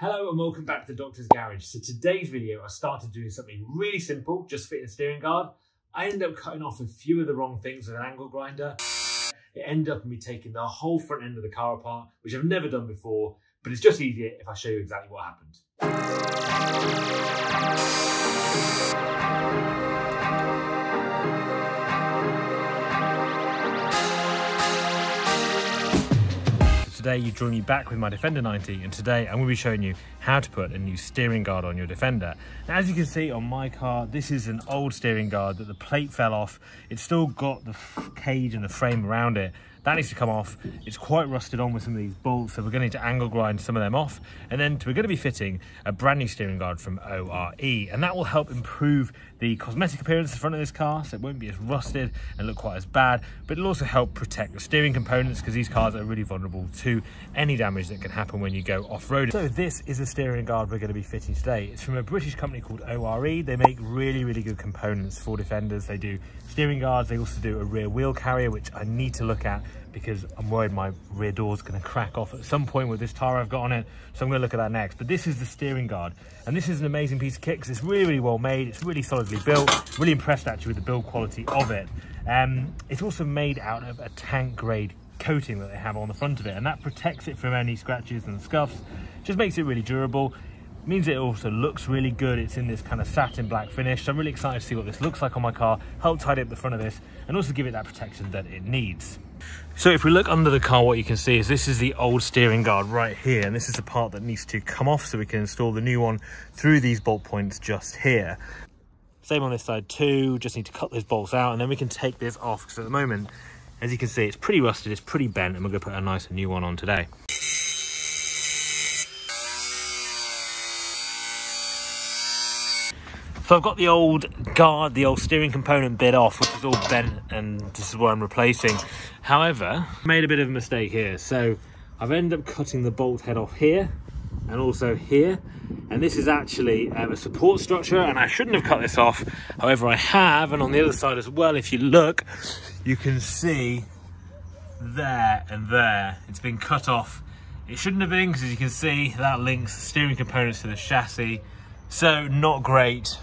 Hello and welcome back to the Doctor's Garage. So today's video, I started doing something really simple, just fitting a steering guard. I ended up cutting off a few of the wrong things with an angle grinder. It ended up me taking the whole front end of the car apart, which I've never done before, but it's just easier if I show you exactly what happened. Today you join me back with my Defender 90 and today I'm going to be showing you how to put a new steering guard on your Defender. Now as you can see on my car this is an old steering guard that the plate fell off. It's still got the cage and the frame around it that needs to come off. It's quite rusted on with some of these bolts, so we're going to need to angle grind some of them off. And then we're going to be fitting a brand new steering guard from ORE, and that will help improve the cosmetic appearance the front of this car, so it won't be as rusted and look quite as bad, but it'll also help protect the steering components because these cars are really vulnerable to any damage that can happen when you go off-road. So this is a steering guard we're going to be fitting today. It's from a British company called ORE. They make really, really good components for Defenders. They do steering guards. They also do a rear wheel carrier, which I need to look at because I'm worried my rear door is going to crack off at some point with this tire I've got on it. So I'm going to look at that next. But this is the steering guard. And this is an amazing piece of kit because it's really, really well made. It's really solidly built. Really impressed actually with the build quality of it. Um, it's also made out of a tank grade coating that they have on the front of it. And that protects it from any scratches and scuffs. Just makes it really durable means it also looks really good it's in this kind of satin black finish so i'm really excited to see what this looks like on my car help tidy up the front of this and also give it that protection that it needs so if we look under the car, what you can see is this is the old steering guard right here. And this is the part that needs to come off so we can install the new one through these bolt points just here. Same on this side too, just need to cut those bolts out and then we can take this off because at the moment, as you can see, it's pretty rusted, it's pretty bent and we're gonna put a nice new one on today. So I've got the old guard, the old steering component bit off, which is all bent and this is what I'm replacing. However, made a bit of a mistake here. So I've ended up cutting the bolt head off here and also here. And this is actually um, a support structure and I shouldn't have cut this off. However, I have, and on the other side as well, if you look, you can see there and there, it's been cut off. It shouldn't have been because as you can see, that links the steering components to the chassis. So not great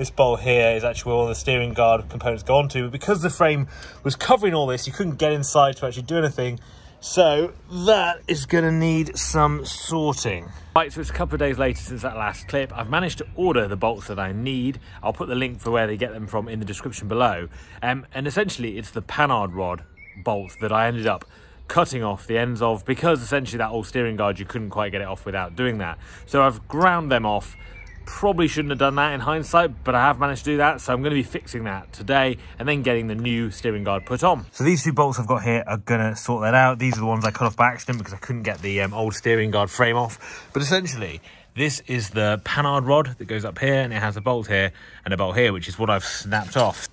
this bolt here is actually where all the steering guard components go onto. But because the frame was covering all this, you couldn't get inside to actually do anything. So that is going to need some sorting. Right, so it's a couple of days later since that last clip. I've managed to order the bolts that I need. I'll put the link for where they get them from in the description below. Um, and essentially, it's the panhard rod bolt that I ended up cutting off the ends of because essentially that old steering guard, you couldn't quite get it off without doing that. So I've ground them off Probably shouldn't have done that in hindsight, but I have managed to do that. So I'm going to be fixing that today and then getting the new steering guard put on. So these two bolts I've got here are going to sort that out. These are the ones I cut off by accident because I couldn't get the um, old steering guard frame off. But essentially, this is the panhard rod that goes up here and it has a bolt here and a bolt here, which is what I've snapped off.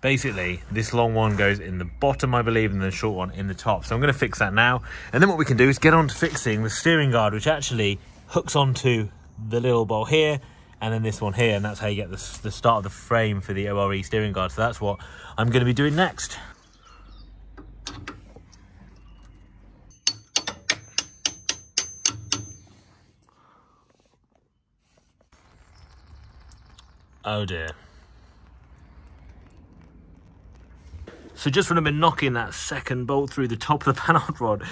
Basically, this long one goes in the bottom, I believe, and the short one in the top. So I'm going to fix that now. And then what we can do is get on to fixing the steering guard, which actually hooks onto the little bolt here and then this one here and that's how you get the, the start of the frame for the ORE steering guard so that's what I'm going to be doing next. Oh dear So just when I've been knocking that second bolt through the top of the panhard rod,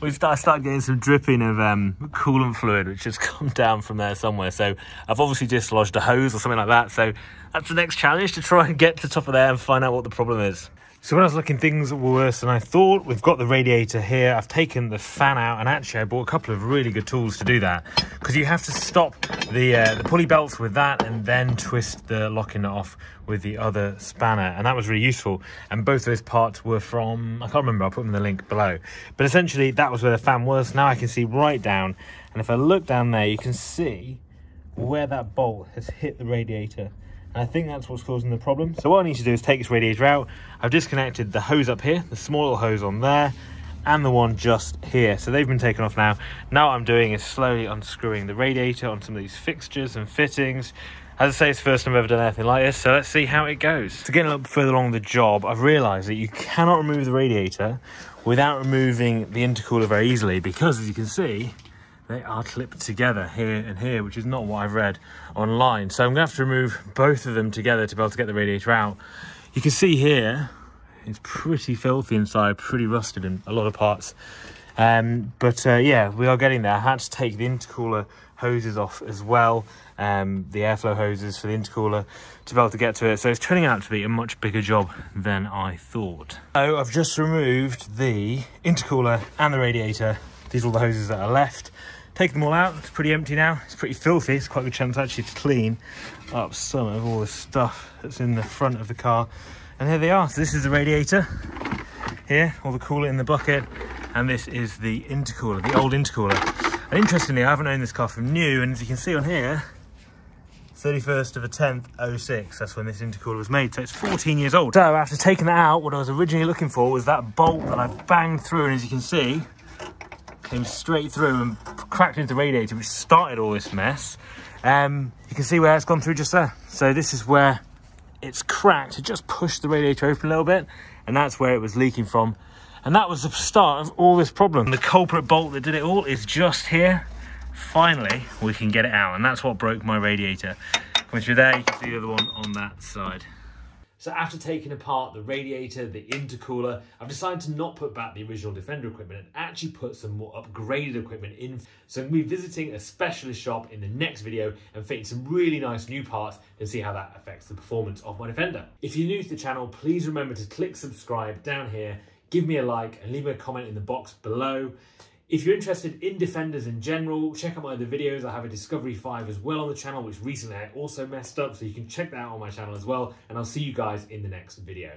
we start, start getting some dripping of um, coolant fluid, which has come down from there somewhere. So I've obviously dislodged a hose or something like that. So that's the next challenge to try and get to the top of there and find out what the problem is. So when I was looking, things were worse than I thought. We've got the radiator here. I've taken the fan out, and actually I bought a couple of really good tools to do that because you have to stop the uh, the pulley belts with that and then twist the locking nut off with the other spanner, and that was really useful. And both those parts were from I can't remember. I'll put them in the link below. But essentially, that was where the fan was. Now I can see right down, and if I look down there, you can see where that bolt has hit the radiator I think that's what's causing the problem. So what I need to do is take this radiator out. I've disconnected the hose up here, the small little hose on there, and the one just here. So they've been taken off now. Now what I'm doing is slowly unscrewing the radiator on some of these fixtures and fittings. As I say, it's the first time I've ever done anything like this, so let's see how it goes. To get a little further along the job, I've realised that you cannot remove the radiator without removing the intercooler very easily because, as you can see, they are clipped together here and here, which is not what I've read online. So I'm gonna have to remove both of them together to be able to get the radiator out. You can see here, it's pretty filthy inside, pretty rusted in a lot of parts. Um, but uh, yeah, we are getting there. I had to take the intercooler hoses off as well, um, the airflow hoses for the intercooler to be able to get to it. So it's turning out to be a much bigger job than I thought. So I've just removed the intercooler and the radiator. These are all the hoses that are left. Take them all out, it's pretty empty now. It's pretty filthy, it's quite a good chance actually to clean up some of all the stuff that's in the front of the car. And here they are, so this is the radiator here, all the cooler in the bucket, and this is the intercooler, the old intercooler. And interestingly, I haven't owned this car from new, and as you can see on here, 31st of the 10th, 06, that's when this intercooler was made, so it's 14 years old. So after taking that out, what I was originally looking for was that bolt that I banged through, and as you can see, came straight through and cracked into the radiator, which started all this mess. Um, you can see where it's gone through just there. So this is where it's cracked. It just pushed the radiator open a little bit, and that's where it was leaking from. And that was the start of all this problem. The culprit bolt that did it all is just here. Finally, we can get it out, and that's what broke my radiator. Coming through there, you can see the other one on that side. So after taking apart the radiator, the intercooler, I've decided to not put back the original Defender equipment and actually put some more upgraded equipment in. So I'm going to be visiting a specialist shop in the next video and fitting some really nice new parts and see how that affects the performance of my Defender. If you're new to the channel, please remember to click subscribe down here, give me a like and leave me a comment in the box below. If you're interested in Defenders in general, check out my other videos. I have a Discovery 5 as well on the channel, which recently I also messed up, so you can check that out on my channel as well. And I'll see you guys in the next video.